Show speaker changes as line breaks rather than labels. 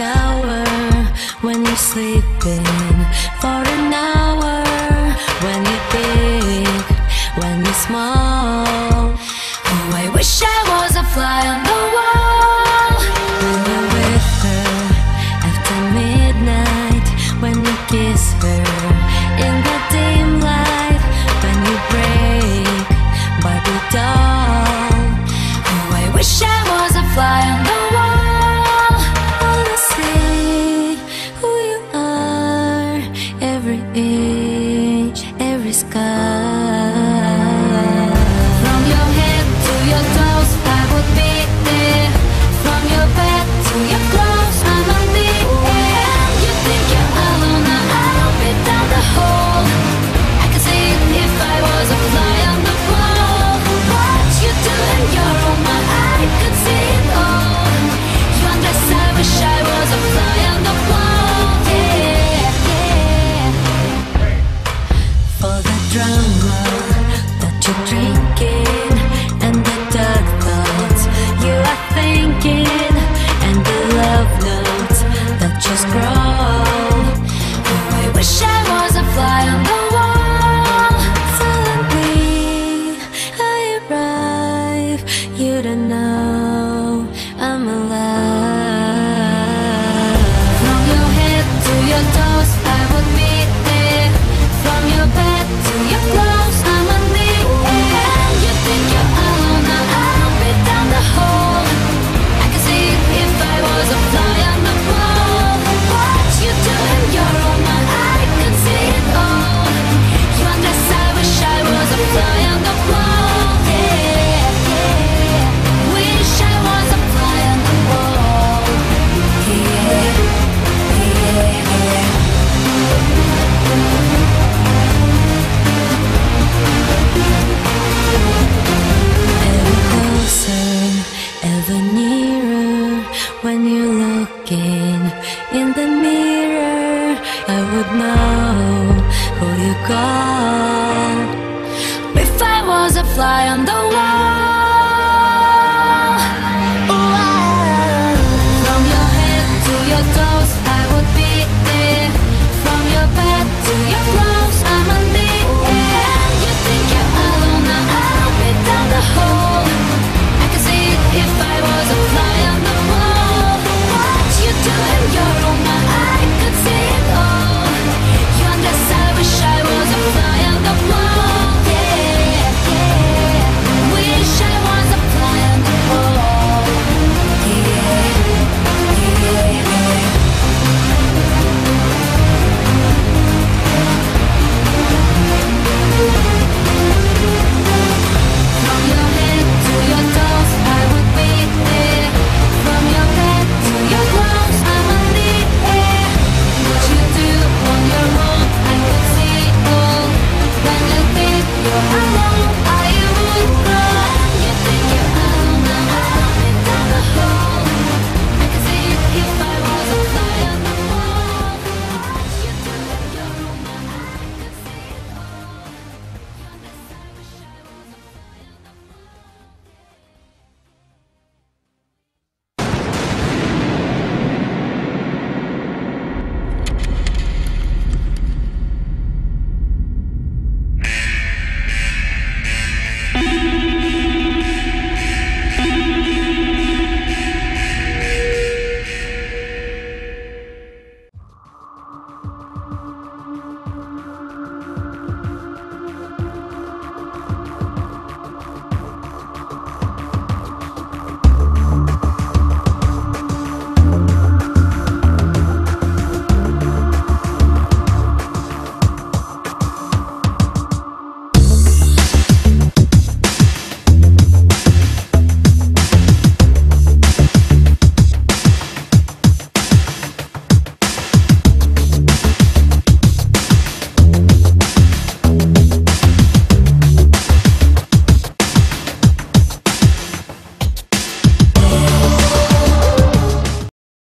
shower when you're sleeping. in the mirror, I would know who you call. If I was a fly on the wall. you.